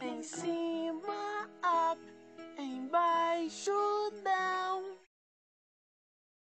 And see.